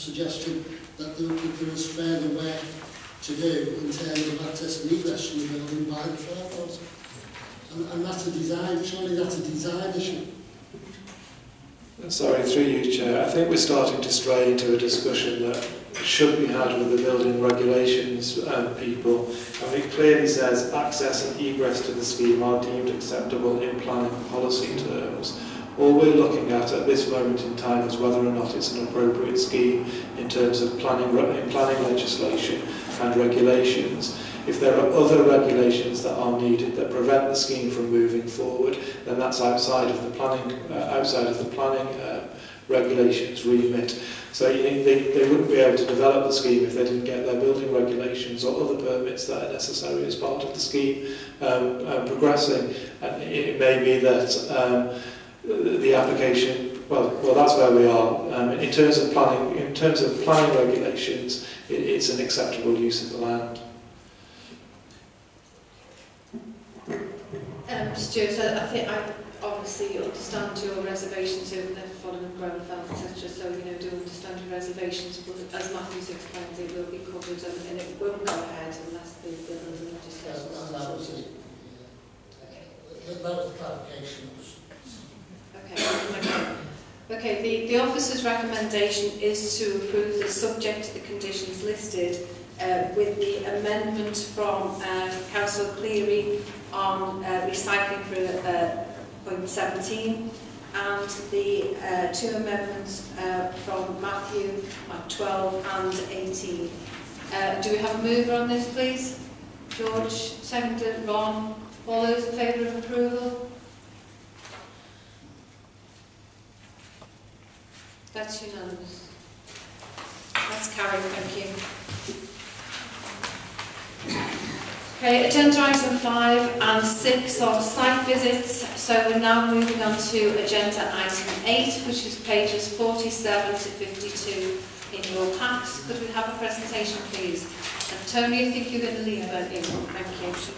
suggestion that there, that there is further work to do in terms of access and egress from the building by the floorboards. And, and that's a design, surely that's a design issue. Sorry, through you, Chair. I think we're starting to stray into a discussion that should be had with the building regulations um, people. And it clearly says access and egress to the scheme are deemed acceptable in planning policy terms. All we're looking at at this moment in time is whether or not it's an appropriate scheme in terms of planning, in planning legislation and regulations. If there are other regulations that are needed that prevent the scheme from moving forward, then that's outside of the planning, uh, outside of the planning uh, regulations remit. So you they, they wouldn't be able to develop the scheme if they didn't get their building regulations or other permits that are necessary as part of the scheme um, um, progressing. And it may be that um, the application, well, well, that's where we are. Um, in terms of planning, in terms of planning regulations, it, it's an acceptable use of the land. Um, Stuart, I, I think I obviously understand your reservations over the following Grenfell, etc. So, you know, do understand your reservations, but as Matthew's explained, it will be covered and, and it won't go ahead unless the, the building legislation Yeah, that was it. That was the clarification. Okay, okay. The, the officer's recommendation is to approve the subject to the conditions listed uh, with the amendment from uh, Cleary on uh, recycling for uh, point 17 and the uh, two amendments uh, from Matthew at 12 and 18. Uh, do we have a mover on this, please? George, seconded, Ron. All those in favour of approval? That's unanimous. That's carried, thank you. Okay, agenda item five and six are site visits. So we're now moving on to agenda item eight, which is pages 47 to 52 in your packs. Could we have a presentation, please? And Tony, I think you're going to leave that in. Thank you.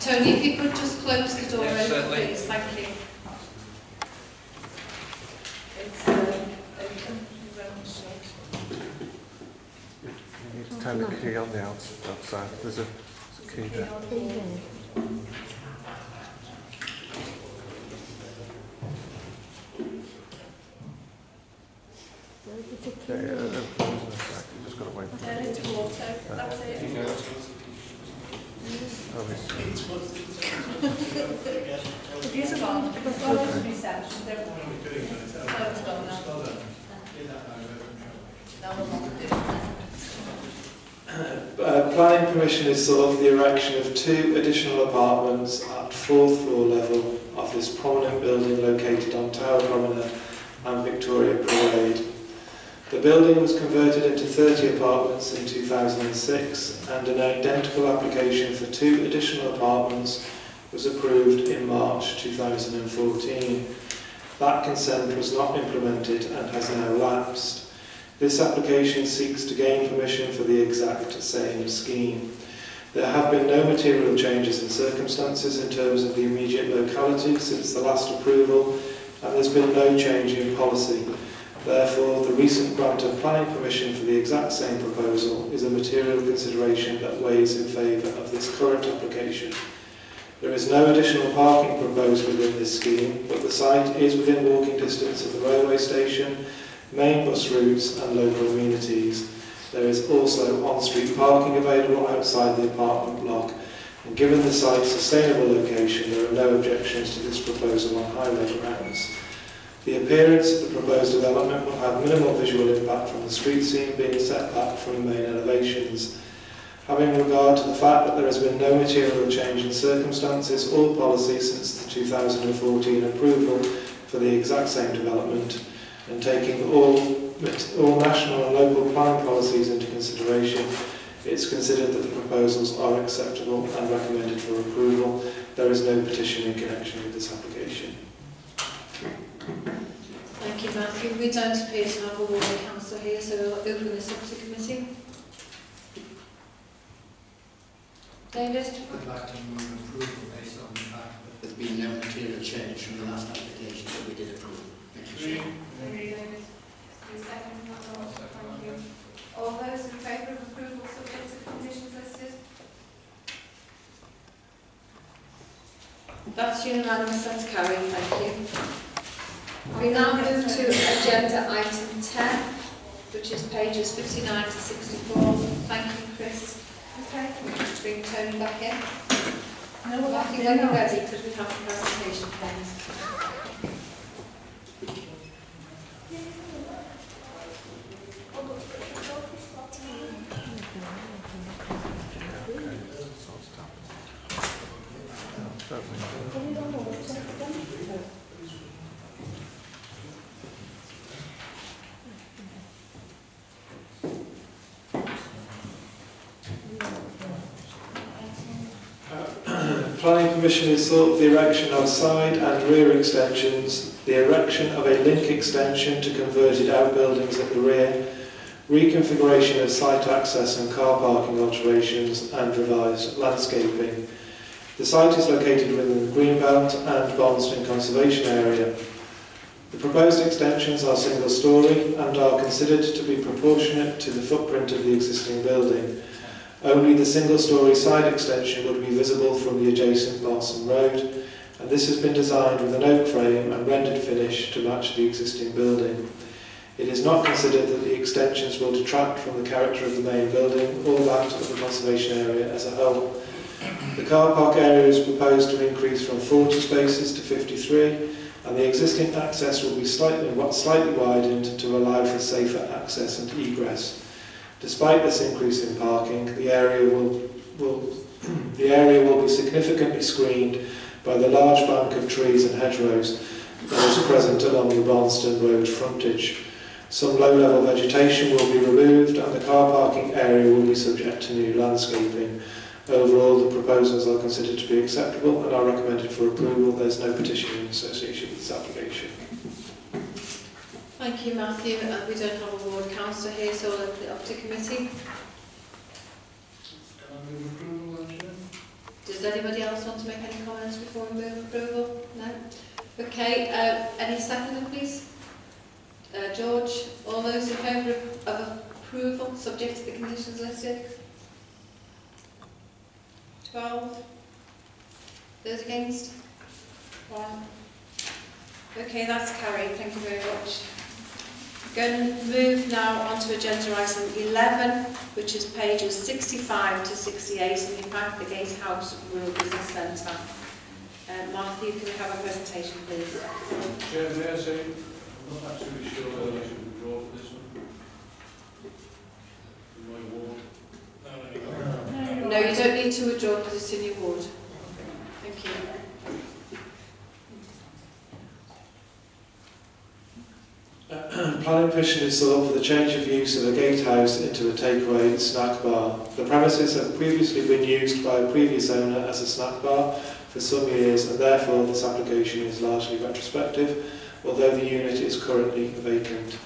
Tony, if you could just close the door Yes, open, please. Thank you. It's uh, open time to key on the outside. There's a key there. Yeah, yeah, uh, uh, there's a sec. You just got to wait for Turn it. it to auto, that's it. Oh, it's- If you survive, if it's gone to reception, don't worry. Oh, it's gone now. Now we'll not do it. Uh, is sought for the erection of two additional apartments at fourth floor level of this prominent building located on Tower Promenade and Victoria Parade. The building was converted into 30 apartments in 2006 and an identical application for two additional apartments was approved in March 2014. That consent was not implemented and has now lapsed. This application seeks to gain permission for the exact same scheme. There have been no material changes in circumstances in terms of the immediate locality since the last approval, and there's been no change in policy. Therefore, the recent grant of planning permission for the exact same proposal is a material consideration that weighs in favour of this current application. There is no additional parking proposed within this scheme, but the site is within walking distance of the railway station, main bus routes and local amenities. There is also on-street parking available outside the apartment block, and given the site's sustainable location, there are no objections to this proposal on highway grounds. The appearance of the proposed development will have minimal visual impact from the street scene being set back from the main elevations. Having regard to the fact that there has been no material change in circumstances or policy since the 2014 approval for the exact same development, and taking all, all national and local planning policies into consideration, it's considered that the proposals are acceptable and recommended for approval. There is no petition in connection with this application. Thank you, Matthew. We don't appear to have a ward councillor here, so we'll open this up to committee. David? I'd like to move approval based on the fact that there's been no material change from the last application that we did approve. Thank you. Chair. Second? Thank you. All those in favour of approval subject the conditions listed? That's unanimous, that's carried, thank you. We now move to agenda item 10, which is pages 59 to 64. Thank you, Chris. Okay. Bring Tony back in. No, we're back in when you're ready, because we have a presentation, please. Planning permission is sought for the erection of side and rear extensions, the erection of a link extension to converted outbuildings at the rear, reconfiguration of site access and car parking alterations, and revised landscaping. The site is located within the Greenbelt and Barnston Conservation Area. The proposed extensions are single storey and are considered to be proportionate to the footprint of the existing building. Only the single-storey side extension would be visible from the adjacent Larson Road, and this has been designed with an oak frame and rendered finish to match the existing building. It is not considered that the extensions will detract from the character of the main building or that of the conservation area as a whole. The car park area is proposed to increase from 40 spaces to 53, and the existing access will be slightly, slightly widened to allow for safer access and egress. Despite this increase in parking, the area will, will, the area will be significantly screened by the large bank of trees and hedgerows that is present along the Barnston Road frontage. Some low-level vegetation will be removed and the car parking area will be subject to new landscaping. Overall, the proposals are considered to be acceptable and are recommended for approval. There's no petition in association with this application. Thank you, Matthew. Uh, we don't have a ward councillor here, so I'll open it up to committee. Does anybody else want to make any comments before we move approval? No? Okay, uh, any seconder, please? Uh, George, all those in favour of- of approval, subject to the conditions listed? Twelve? Those against? One? Okay, that's carried, thank you very much. Going to move now on to agenda item 11, which is pages 65 to 68 in the fact the Gatehouse Wirral Business Centre. Uh, Matthew, can we have a presentation, please? Chair, may I say, I'm not absolutely sure whether I should withdraw for this one. In my ward. No, you don't need to withdraw because it's in your ward. Thank you. Planning permission is sought for the change of use of a gatehouse into a takeaway snack bar. The premises have previously been used by a previous owner as a snack bar for some years and therefore this application is largely retrospective, although the unit is currently vacant.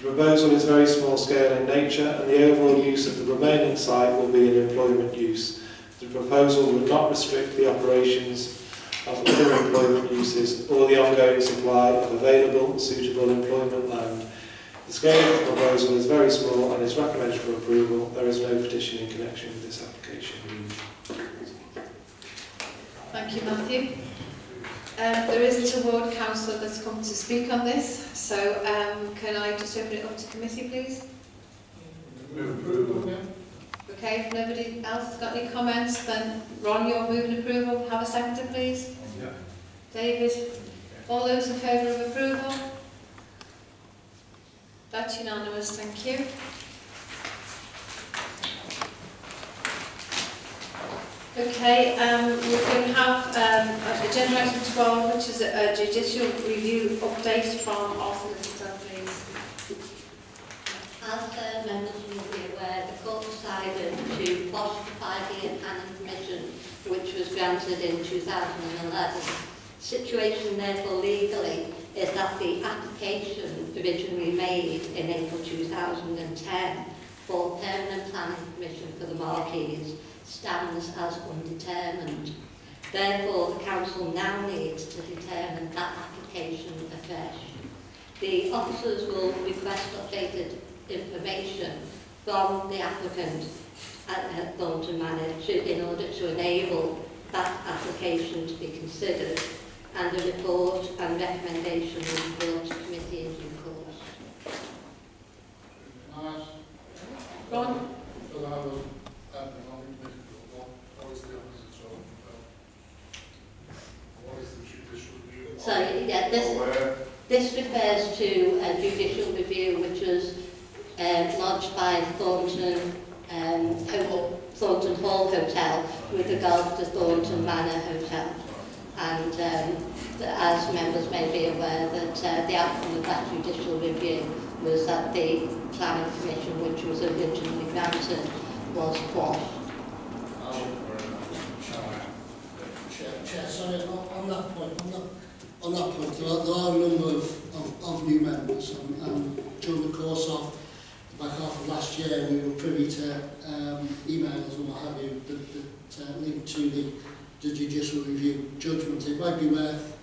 The proposal is very small scale in nature and the overall use of the remaining site will be an employment use. The proposal will not restrict the operations of other employment uses or the ongoing supply of available suitable employment land. The scale of the proposal is very small and is recommended for approval. There is no petition in connection with this application. Thank you, Matthew. Um, there isn't a ward councillor that's come to speak on this, so um, can I just open it up to committee, please? Move approval. Okay, if nobody else has got any comments, then Ron, you're moving approval. Have a seconder, please. Yeah. David, all those in favour of approval? That's unanimous, thank you. Okay, um, going to have um, agenda item 12, which is a, a judicial review update from our solicitor, please. As uh, members will be aware, the court decided to quash the planning permission which was granted in 2011. The Situation therefore legally is that the application originally made in April 2010 for permanent planning permission for the Marquees stands as undetermined. Therefore, the council now needs to determine that application afresh. The officers will request updated information from the applicant uh, uh, at at Thornton Manor to, in order to enable that application to be considered and a report and recommendation will be brought to committee in due course. Nice. Ron? Well, I was at the moment, what, what is the opposite of, uh, what is the judicial review? So, yeah, this, this refers to a judicial review which was um, lodged by Thornton, um, Ho- Thornton Hall Hotel with regard to Thornton Manor Hotel. And um, the- as members may be aware that uh, the outcome of that judicial review was that the planning commission which was originally granted was quashed. Chair, Chair, sorry, on, on that point, on that, point, there are, there are a number of, of, of new members, and, and during the course of the back half of last year, we were privy to um, emails and what have you that, that uh, linked to the, the judicial review judgment. It might be worth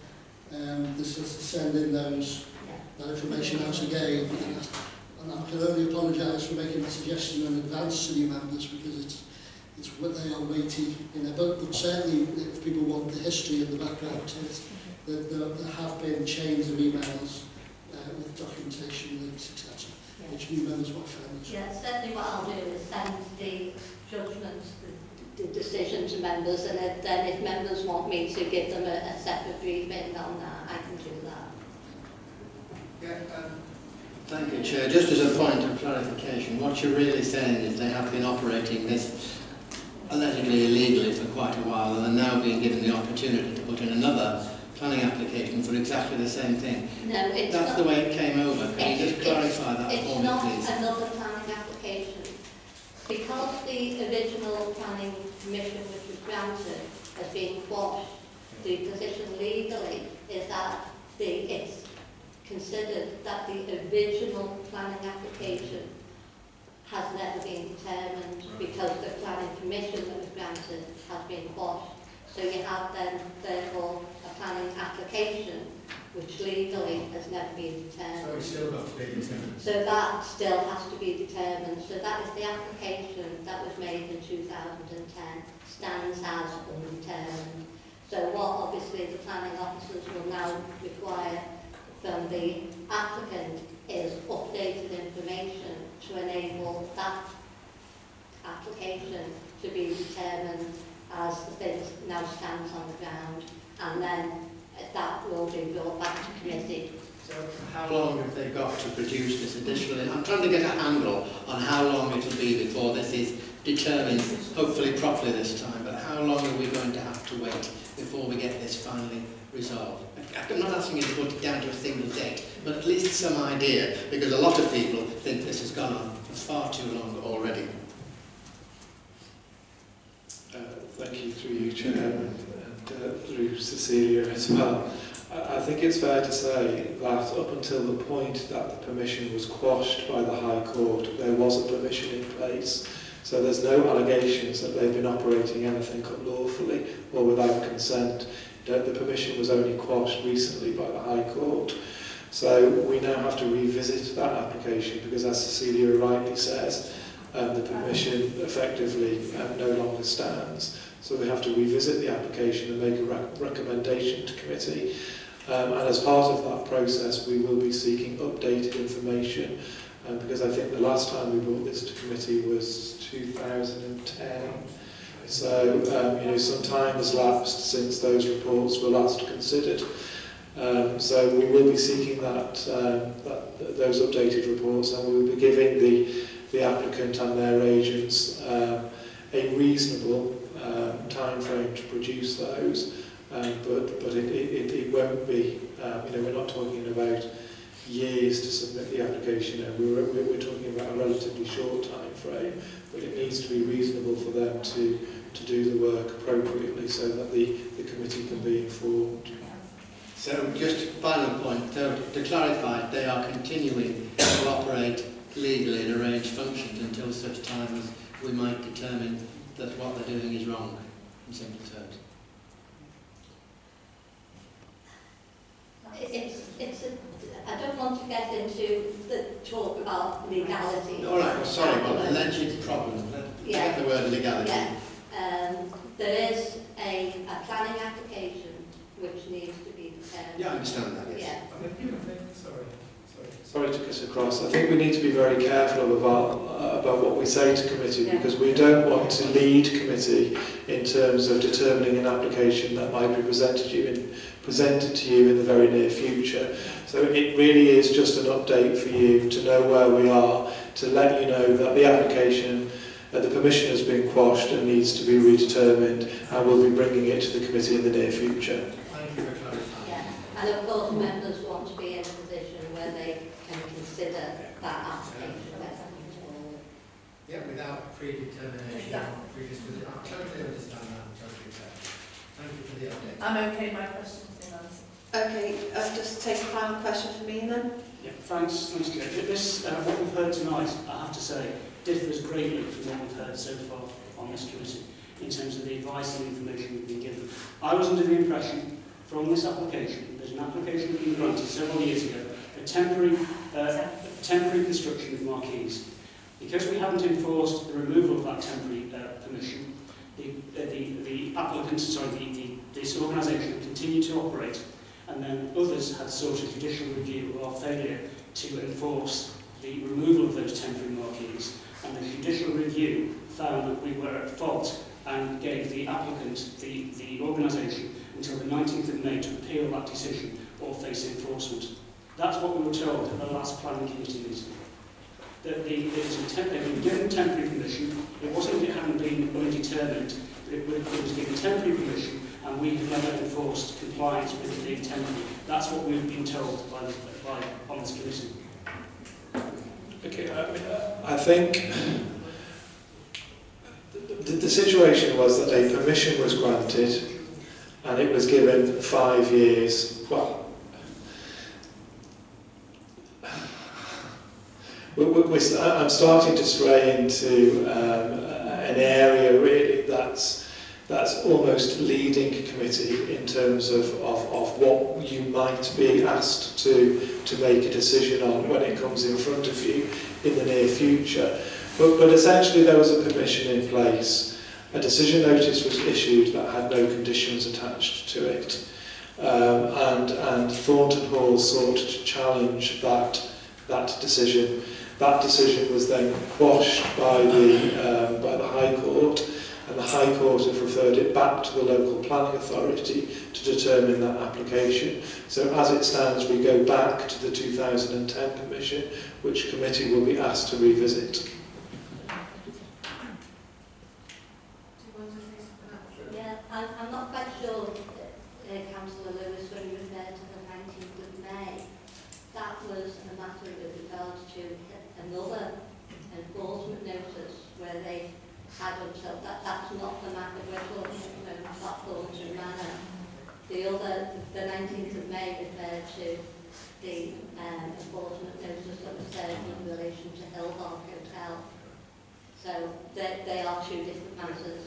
um, solicitor sending those that information out again, and, I can only apologise for making the suggestion in advance to new members because it's it's what they are weighty in there. But, but certainly, if people want the history and the background to it, there, there, there have been chains of emails uh, with documentation links, etc., which new members might find useful. Yeah, certainly what I'll do is send the judgments, the, the decision to members, and if, then if members want me to give them a, a separate briefing on that, I can do that. yeah, and Thank you, Chair. Just as a point of clarification, what you're really saying is they have been operating this allegedly illegally for quite a while and are now being given the opportunity to put in another planning application for exactly the same thing. No, it's That's not, the way it came over. Can you just It's- clarify that for me, please? It's not please? another planning application. Because the original planning permission which was granted has been quashed, the position legally is that the, it's considered that the original planning application has never been determined because the planning permission that was granted has been quashed. So you have then therefore a planning application which legally has never been determined. still got to be determined. So that still has to be determined. So that is the application that was made in 2010, stands as undetermined. So what obviously the planning officers will now require from the applicant is updated information to enable that application to be determined as the things now stands on the ground and then that will be brought back to committee So how long have they got to produce this additional? I'm trying to get a handle on how long it'll be before this is determined, hopefully properly this time, but how long are we going to have to wait before we get this finally resolved? I'm not asking you to put it down to a single date, but at least some idea, because a lot of people think this has gone on for far too long already. Uh, thank you through you, Chair, and, and uh, through Cecilia as well. I, think it's fair to say that up until the point that the permission was quashed by the High Court, there was a permission in place. So there's no allegations that they've been operating anything unlawfully or without consent. The, the permission was only quashed recently by the High Court. So we now have to revisit that application because, as Cecilia rightly says, um, the permission effectively um, no longer stands. So we have to revisit the application and make a rec recommendation to committee. Um, and as part of that process, we will be seeking updated information um, because I think the last time we brought this to committee was 2010. So, um, you know, some time has lapsed since those reports were last considered. Um, so we will be seeking that, um, that those updated reports and we will be giving the, the applicant and their agents um, a reasonable time frame to produce those. Um, but but it, it, it won't be, um, you know, we're not talking about years to submit the application. And we're, we're, talking about a relatively short time frame, but it needs to be reasonable for them to, to do the work appropriately so that the, the committee can be informed. So just final point, so to clarify, they are continuing to operate legally in arranged functions until such time as we might determine that what they're doing is wrong, in simple terms? It's, it's a, I don't want to get into the talk about legality. All right, well, sorry, but um, alleged problem. Let, yeah. The word legality. Yeah. Um, there is a, a planning application which needs to be prepared. Yeah, I understand that, yes. Yeah. Sorry, Sorry to cut across. I think we need to be very careful about uh, about what we say to committee Yeah. because we don't want to lead committee in terms of determining an application that might be presented you in presented to you in the very near future. So it really is just an update for you to know where we are, to let you know that the application, uh, the permission has been quashed and needs to be redetermined and we'll be bringing it to the committee in the near future. Thank you for clarifying. Yeah, and of course members want to be in a position where they can consider that application better. Yeah, without predetermination or predisposition. I totally understand that, and totally fair. Thank you for the update. I'm okay, my question's been answered. Okay, I'll just take a final question from me then. Yeah, thanks, thanks, Chair. This, uh, what we've heard tonight, I have to say, differs greatly from what we've heard so far on this committee in terms of the advice and information we've been given. I was under the impression from this application, there's an application that been granted several years ago, a temporary, uh, temporary construction of marquees. Because we haven't enforced the removal of that temporary uh, permission, the, uh, the, the applicant, sorry, the, the, this organisation continued to operate and then others had sought a judicial review of our failure to enforce the removal of those temporary marquees and the judicial review found that we were at fault and gave the applicant, the, the organisation, until the 19th of May to appeal that decision or face enforcement. That's what we were told at the last planning committee meeting. That the, there was a temp, they'd been given temporary permission, it wasn't it hadn't been undetermined, but it, it was given temporary permission and we have never enforced compliance with the temporary. That's what we've been told by, by on this committee. Okay, I, mean, I think the, the situation was that a permission was granted and it was given five years. Well, we, I'm starting to stray into um, an area really that's that's almost leading committee in terms of, of, of what you might be asked to to make a decision on when it comes in front of you in the near future. But, but essentially there was a permission in place. A decision notice was issued that had no conditions attached to it. Um, and, and Thornton Hall sought to challenge that, that decision. That decision was then quashed by the, um, by the High Court, and the High Court have referred it back to the local planning authority to determine that application. So as it stands, we go back to the 2010 Commission, which committee will be asked to revisit. They, they are two different matters.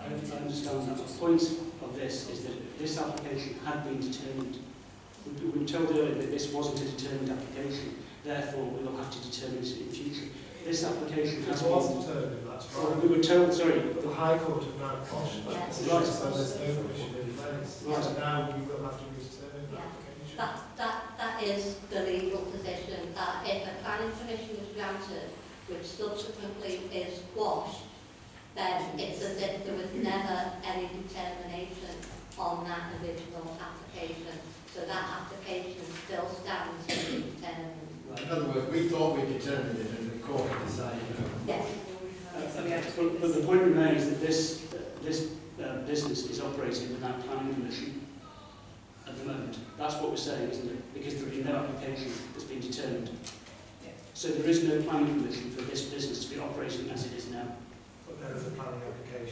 I I understand that. The point of this is that this application had been determined. We we were told earlier that this wasn't a determined application, therefore we will have to determine it in future. This application has It was been... determined, that's Well, right. we were told, sorry, But the High Court have now quashed that Yes. decision, Right. so there's no permission in place. Right. So now we will have to redetermine the Yeah. application. That, that, that is the legal position, that if a planning permission is granted, which subsequently is quashed, then it's as if there was never any determination on that original application. So that application still stands to be determined. In other words, we thought we determined it and the court decided no. Yes. But, but the point remains that this, this uh, business is operating without planning permission at the moment. That's what we're saying, isn't it? Because there's been no application that's been determined. So there is no planning permission for this business to be operating as it is now. But there is a planning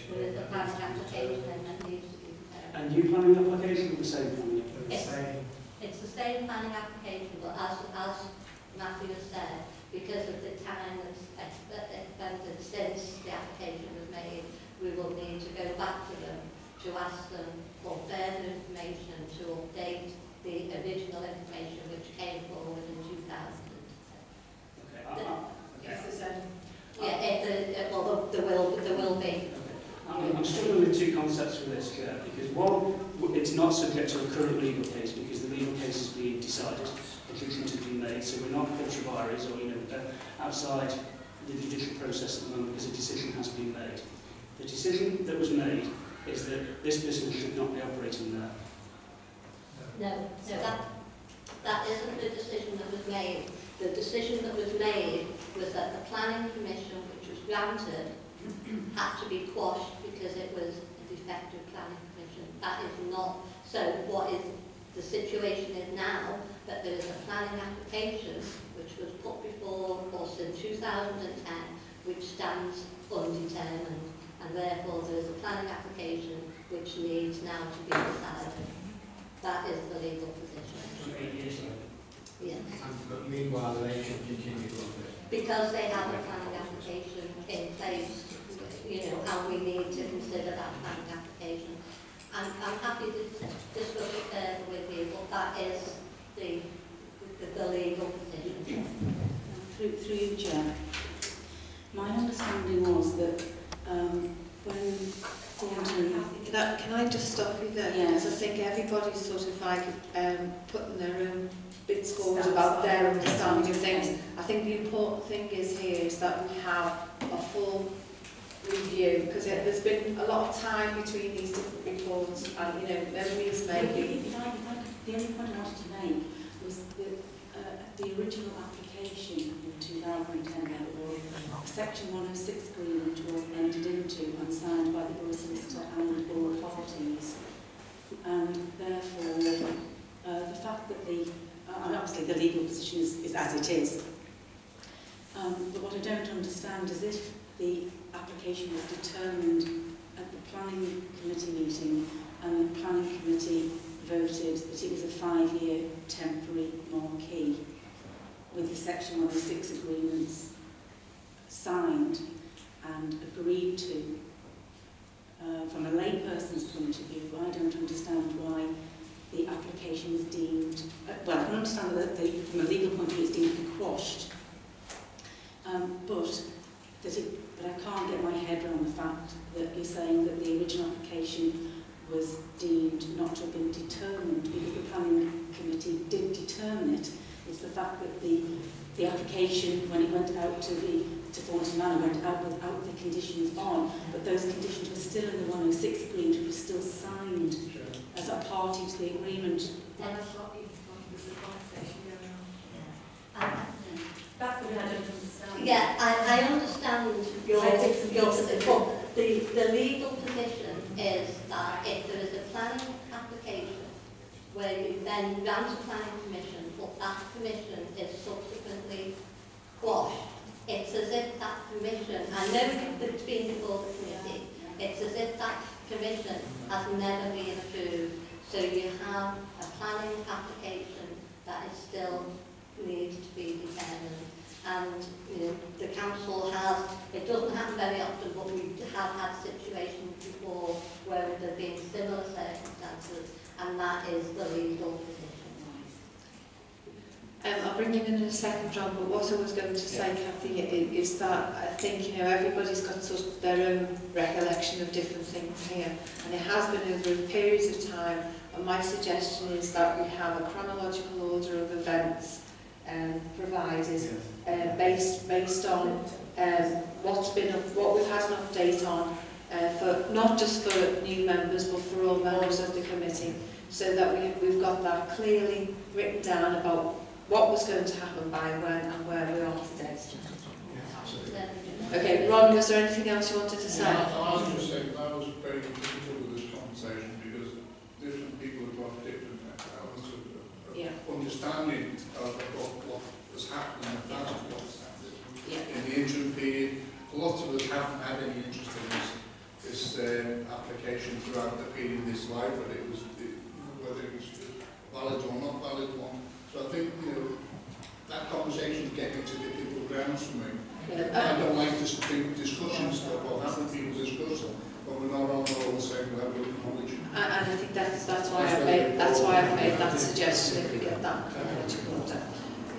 application. There is a planning application and that needs to be determined. A new planning application or the same planning application? They're same. It's the same planning application, but as, as Matthew has said, because of the time that's ex- expended since the application was made, we will need to go back to them to ask them for further information to update the original information which came forward in 2000. Okay, I- I- If there's. Yeah, it, the, well, there will, there will be. I'm, struggling with two concepts from this, Chair, because one, it's not subject to a current legal case because the legal case is being decided, a judgment has been made, so we're not ultra vires or, you know, uh, outside the judicial process at the moment because a decision has been made. The decision that was made is that this business should not be operating there. No, no, that, that isn't the decision that was made. The decision that was made was that the planning commission, which was granted, had to be quashed because it was a defective planning commission. That is not, so what is, the situation is now that there is a planning application which was put before us in 2010 which stands undetermined and therefore there is a planning application which needs now to be decided. That is the legal position. Yes. But meanwhile, they should continue to operate. Because they have a planning application in place, you know, how we need to consider that bank application. And I'm happy to discuss it further with you, but that is the, the, the legal position. Through, through you, Chair. My understanding was that um, when That, can I just stop you there? Yes. Because I think everybody's sort of like um, putting their own bits forward about their understanding of things. I think the important thing is here is that we have a full review because there's been a lot of time between these different reports and you know memories may be If I- if I The only point I wanted to make was that uh, the original application in 2010 level, Section 106 agreement was entered into and signed by the Borough Solicitor and the Borough parties. And therefore, uh, the fact that the, uh, and obviously the legal position is, is as it is, um, but what I don't understand is if the application was determined at the planning committee meeting and the planning committee voted that it was a five-year temporary marquee with the section 106 agreements signed and agreed to. Uh, from a layperson's point of view, I don't understand why the application was deemed, uh, well, I can understand that the, from a legal point of view it's deemed to be quashed, um, but that it, but I can't get my head around the fact that you're saying that the original application was deemed not to have been determined because the planning committee did determine it. It's the fact that the, the application, when it went out to the to Thornton Manor, went out without the conditions on, but those conditions were still in the 106 agreement, which was still signed as a party to the agreement. Then That's what you've got, there's a conversation going on. I- That's I don't understand. Yeah, I, I understand your, some your, but the, the legal position is that if there is a planning application where you then grant a planning permission, but that permission is subsequently quashed, it's as if that permission, I know it's been before the committee, it's as if that permission has never been approved. So you have a planning application that is still needs to be determined. and you know, the council has, it doesn't happen very often, but we have had situations before where there have been similar circumstances, and that is the legal position. Um, I'll bring you in in a second, John, but what I was going to say, yeah. Kathy, is that I think, you know, everybody's got sort of their own recollection of different things here, and it has been over periods of time, and my suggestion is that we have a chronological order of events um, provided uh, based based on um, what's been what we've had an update on uh, for not just for new members but for all members of the committee, so that we, we've got that clearly written down about what was going to happen by when and where we are today. Okay, Ron, was there anything else you wanted to say? Yeah, I was just saying, I was very critical with this conversation because different people have got different elements of, of Yeah. understanding of, of what has happened in the past, what's happened Yeah. in the interim period. Lots of us haven't had any interest in this, this um, application throughout the period in this life, whether it was, it, whether it was valid or not valid one. So I think, you know, that conversation is getting to difficult grounds for me. I don't like this big discussions that will happen, people discuss, but we're not all on the same level. And, and I think that's that's why I've made that's why I've made that suggestion if we get that chronological order.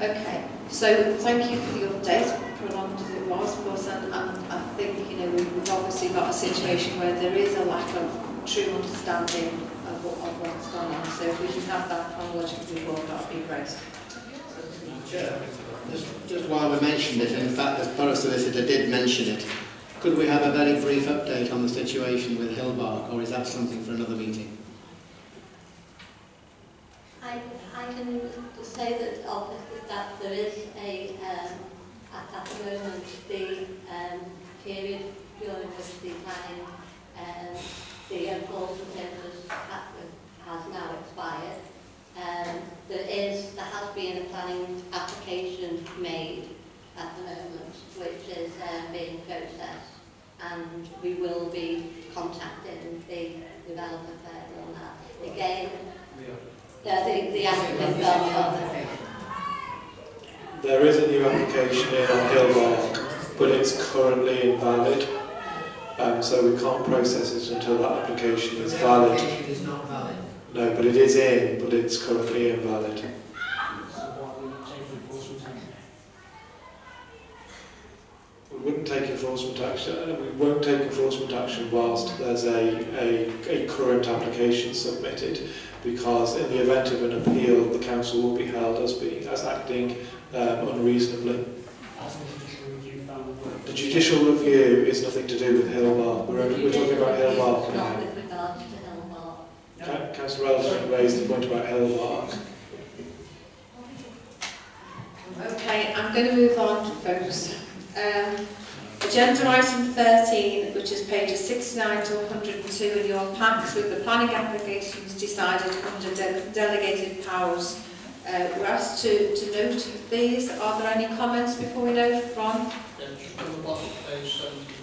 Okay, so thank you for the update, prolonged as it was, but and, and I think you know we've, obviously got a situation where there is a lack of true understanding of what, of what's gone on. So if we can have that chronological report, that would be great. Just, just while we mentioned it, in fact, the Borough Solicitor did mention it, could we have a very brief update on the situation with Hillbark, or is that something for another meeting? I, I can just say that obviously that there is a, um, at, at the moment, the um, period during which the planning, um, the enforcement ha- has now expired. Um, there is, there has been a planning application made at the moment, which is uh, being processed, and we will be contacting the developer further on that. Again, yeah, the, the applicant of the There is a new application in on Hillbark, but it's currently invalid. Um, so we can't process it until that application is valid. application is not valid. No, but it is in, but it's currently invalid. So why we not take enforcement action? We wouldn't take enforcement action, uh, we won't take enforcement action whilst there's a, a, a current application submitted because in the event of an appeal, the council will be held as being, as acting um, unreasonably. The judicial review found that The judicial review is nothing to do with Hillbark, we're, only, we're talking about Hillbark Not now. with regards to Hillbark. Ca- Councillor Elderton raised the point about Hill Hillbark. Okay, I'm going to move on, folks. Um, agenda item 13, which is pages 69 to 102 in your packs with the planning applications decided under de delegated powers. Uh, we're asked to, to note these. Are there any comments before we note from? Yeah, just on the bottom page 70.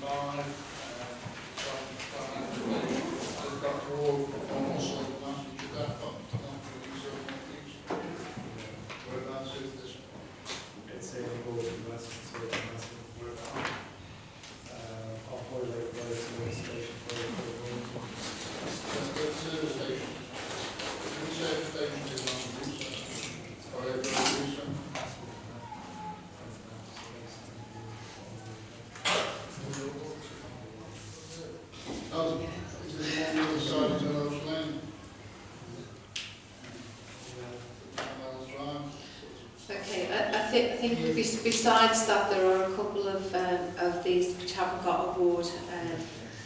think besides that, there are a couple of, um, of these which haven't got a ward um,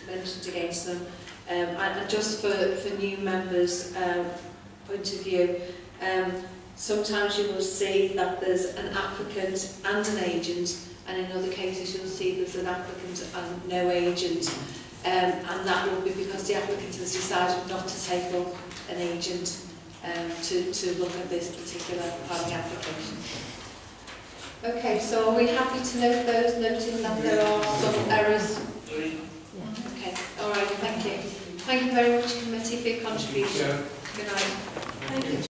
mentioned against them. Um, and, and just for, for new members' um, point of view, um, sometimes you will see that there's an applicant and an agent, and in other cases you'll see there's an applicant and no agent. Um, and that will be because the applicant has decided not to take up an agent um, to, to look at this particular planning application. Okay, so are we happy to note those, noting that there are some errors? Okay, all right, thank you. Thank you very much, committee, for your contribution. Good night. Thank you.